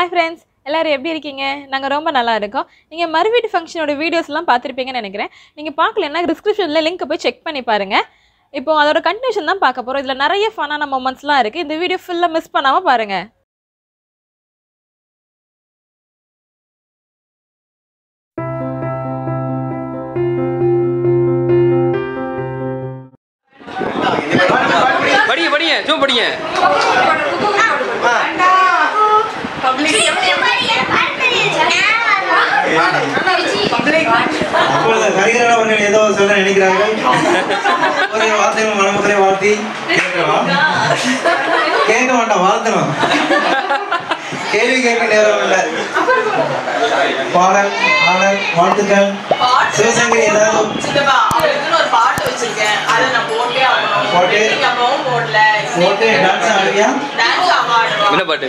Hi friends எல்லாரும் எப்படி இருக்கீங்க? நாங்கள் ரொம்ப நல்லா இருக்கோம். நீங்கள் மறுவீட்டு ஃபங்க்ஷனோட வீடியோஸ்லாம் பார்த்துருப்பீங்கன்னு நினைக்கிறேன். நீங்கள் பார்க்கலன்னா டிஸ்கிரிப்ஷனில் லிங்க் போய் செக் பண்ணி பாருங்கள் இப்போ அதோட கண்டினியூஷன் தான் பார்க்க போகிறோம் இதில் நிறைய ஃபனான மூமெண்ட்ஸ்லாம் இருக்குது இந்த வீடியோ ஃபுல்லாக மிஸ் பண்ணாமல் பாருங்கள் படிங்க படிங்க. ஜூம் படிங்க. ஹரிகரன் அவர்கள் ஏதோ சொல்ல நினைக்கிறார்கள் ஒரு வார்த்தைகள் மனமக்களை வாழ்த்தி கேட்கவா கேட்க மாட்டோம் வாழ்த்தணும் கேள்வி கேட்க நேரம் இல்லை பாடல் ஆடல் வாழ்த்துக்கள் சிவசங்கரி ஏதாவது பாட்டு வச்சிருக்கேன். அதை நான் போட்டே ஆகணும். போட்டு? போடல. டான்ஸ் ஆடுவியா டான்ஸ் ஆமா ஆடுவோம். என்ன பாட்டு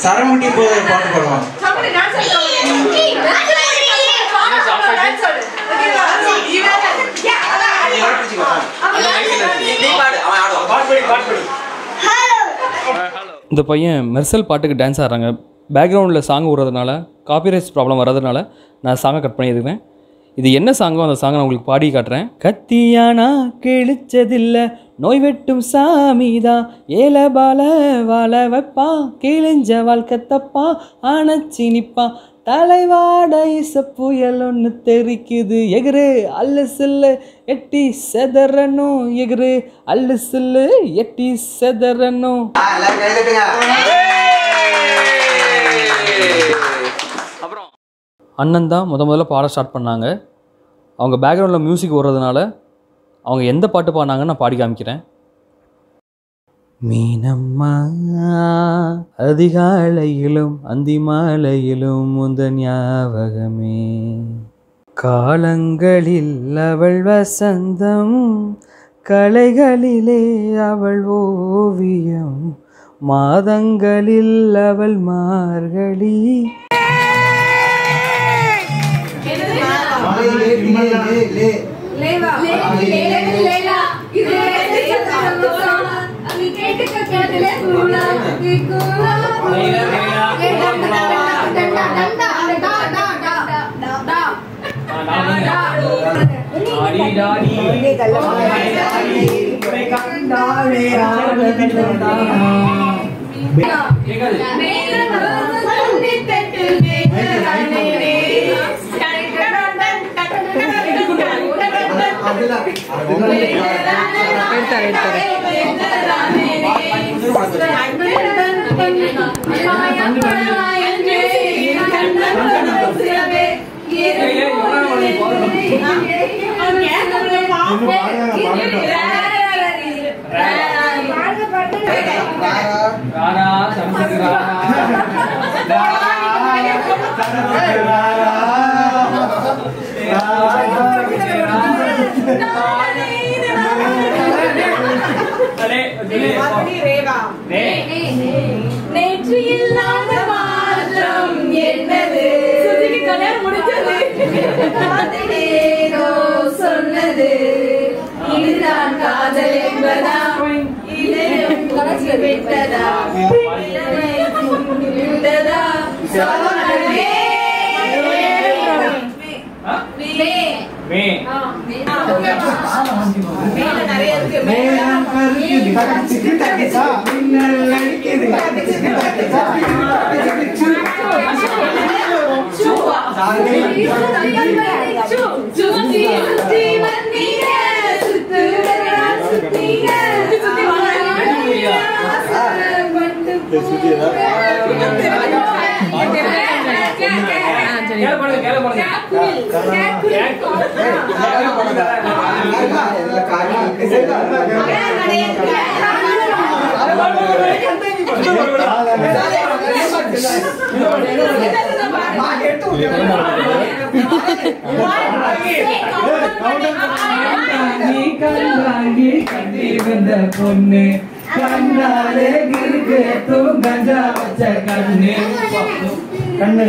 சரமுட்டி போய் பாட்டு பாடுவான் இந்த பையன் மெர்சல் பாட்டுக்கு டான்ஸ் ஆடுறாங்க பேக்ரவுண்டில் சாங் விடுறதுனால காப்பிரைட்ஸ் ப்ராப்ளம் வர்றதுனால நான் சாங்கை கட் பண்ணியிருக்கிறேன் இது என்ன சாங்கோ? அந்த சாங்கை நான் உங்களுக்கு பாடி காட்டுறேன். கத்தியானா கிழிச்சதில்ல நோய் வெட்டும் சாமிதா ஏல பால வாழ வைப்பா கிழிஞ்ச வாழ்க்கை தப்பா அணைச்சி நிப்பா. தலைவாட இச புயல் ஒன்று தெரிக்குது எகிரு அல்லு சில்லு எட்டி செதறணும் எகிரு அல்லு சில்லு எட்டி செதறணும். அப்புறம் அண்ணன் தான் முத முதல்ல பாட ஸ்டார்ட் பண்ணாங்க. அவங்க பேக்ரவுண்டில் மியூசிக் வர்றதுனால அவங்க எந்த பாட்டு பாடினாங்கன்னு நான் பாடி காமிக்கிறேன். மீனம்மா அதிகாலையிலும் அந்தி மாலையிலும் முந்த ஞாபகமே. காலங்களில் அவள் வசந்தம் கலைகளிலே அவள் ஓவியம். மாதங்களில் அவள் மார்கழி மலையிலே நேற்று இல்லாத மாற்றம் என்னது? சுதிக்கு கல்யாணம் முடிஞ்சது சொன்னது இதுதான் காதல் என்பதா குறைச்சி விட்டதா விட்டதா மேல நிறைய இருக்கு மேல கேளு நீ கண்டாங்கி கட்டி வந்த பொண்ணு கண்ணாலே கிருக்கு கஞ்சா வச்ச கண்ணு கண்ணு.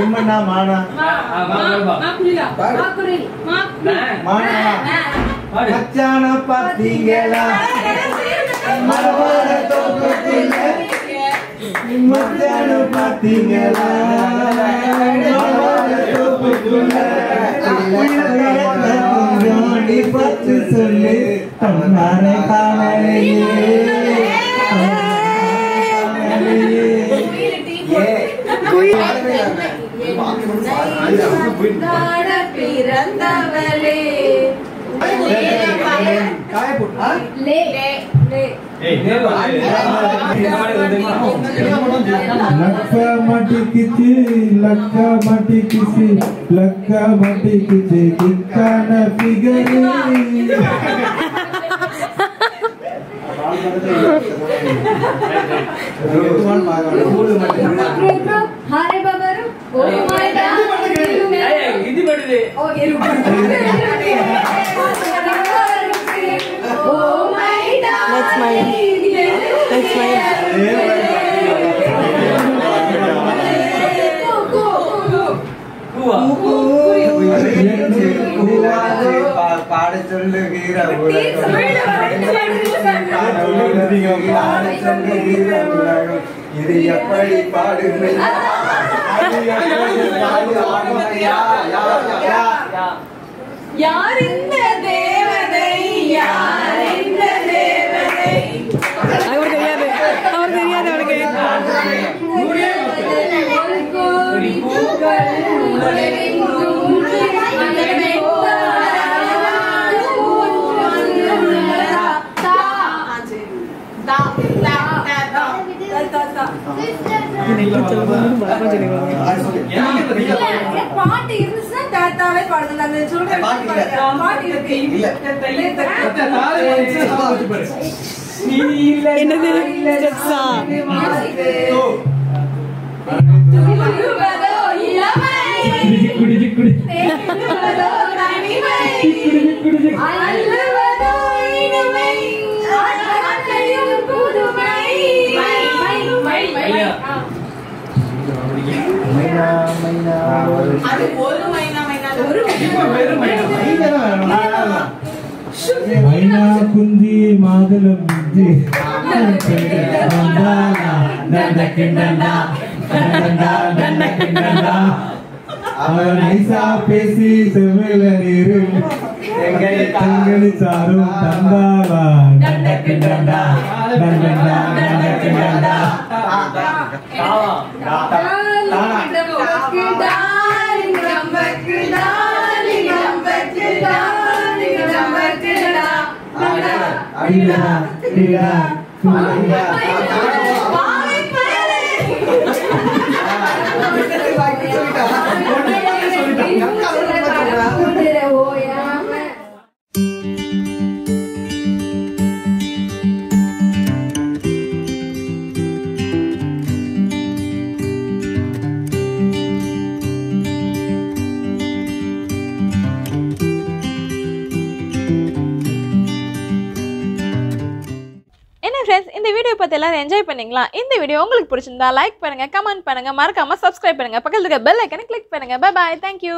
எம்மண்ணா மானா மச்சான பாத்தீங்களா மரவார மச்சான பாத்தீங்களா மரவார ஜோடி பார்த்து சொல்லு காலையே நாட பிறந்தவளே லே. లక్క మటికిచి లక్క మటికిచి లక్క మటికిచి కిక్కన ఫిగర్. హారే బాబారు. ఓ మై ఇది పడింది ఓ మై பாட சொல்லுகிற இது எப்படி பாடுகிறது? யார் இந்த தேவதை? யார் பாட்டு இருந்துச்சுன்னா தாத்தாவே பாடுங்க அந்த சொல்றேன் பாட்டு இருக்கு என்னது மைனா மைனா ஒரு மைனா குஞ்சி மாதுளம் குஞ்சி அவன் நைசா பேசி செவில நீரு தங்களி சாரும் தந்தாவா Farida, Farida, Farida. பார்த்து எல்லாரும் என்ஜாய் பண்ணீங்களா? இந்த வீடியோ உங்களுக்கு பிடிச்சிருந்தா லைக் பண்ணுங்க கமெண்ட் பண்ணுங்க மறக்காம சப்ஸ்கிரைப் பண்ணுங்க. பக்கத்துல இருக்க பெல் ஐக்கனை கிளிக் பண்ணுங்க. Bye thank you